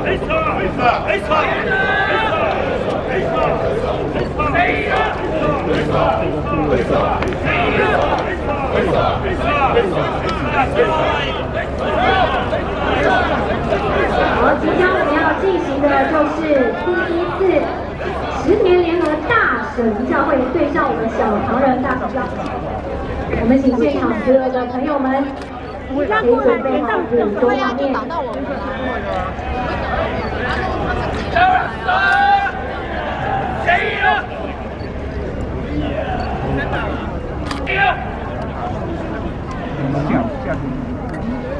好，即将我们要进行的就是第一次十年联合大神教会对上我们小唐人大神教。我们请现场所有的朋友们可以准备好自己桌上面。Все, все.